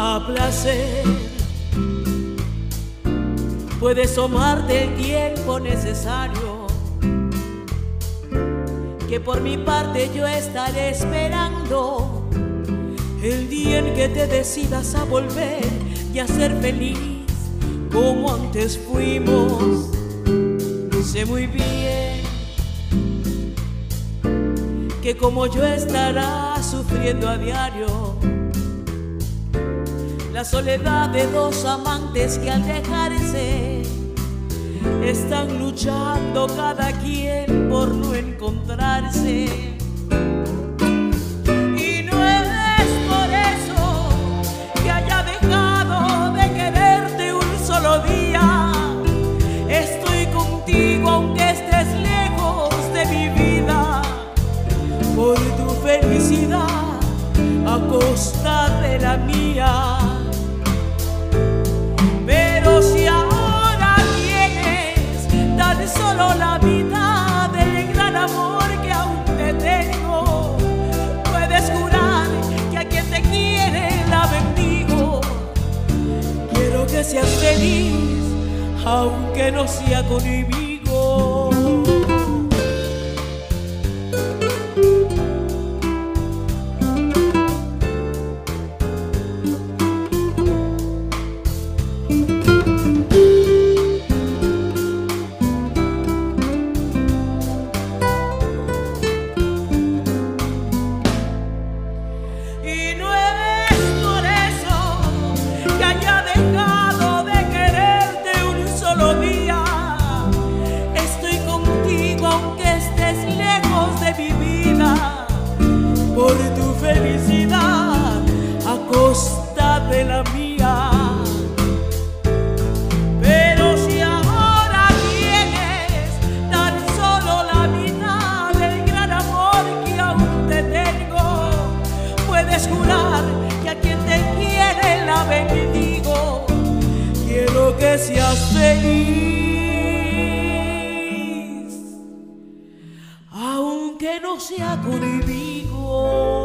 a placer. Puedes tomarte el tiempo necesario, que por mi parte yo estaré esperando el día en que te decidas a volver y a ser feliz como antes fuimos. Sé muy bien que como yo estará sufriendo a diario la soledad de dos amantes que al dejarse están luchando cada quien por no encontrarse. Y no es por eso que haya dejado de quererte un solo día. Estoy contigo aunque estés lejos de mi vida, por tu felicidad a costa de la mía. Solo la mitad del gran amor que aún te tengo, puedes jurar que a quien te quiere la bendigo. Quiero que seas feliz, aunque no sea conmigo. De mi vida. Por tu felicidad a costa de la mía. Pero si ahora tienes tan solo la mitad del gran amor que aún te tengo, puedes jurar que a quien te quiere la bendigo. Quiero que seas feliz, no sea conmigo.